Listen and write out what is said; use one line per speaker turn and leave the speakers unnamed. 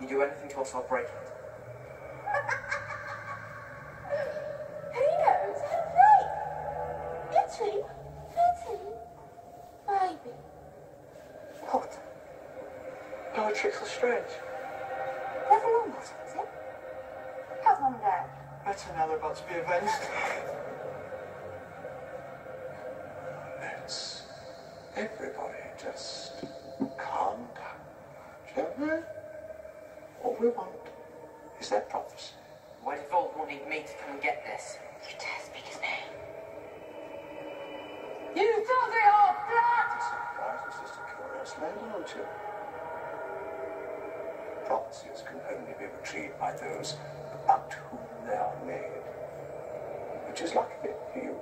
You do anything to us, I'll break it.
Who knows? Right. Italy? Italy? Maybe.
What? Bellatrix Lestrange.
Neville Longbottom, is it? How's mum and dad?
Better now they're about to be avenged.
Let's everybody just calm down, shall we? All we want is that prophecy.
Why did Voldemort need me to come and get this?
You dare speak his name?
You thought they all blood!
It's a surprise, it's just a curious matter, don't you? Prophecies can only be retrieved by those about whom they are made. Which is lucky for you.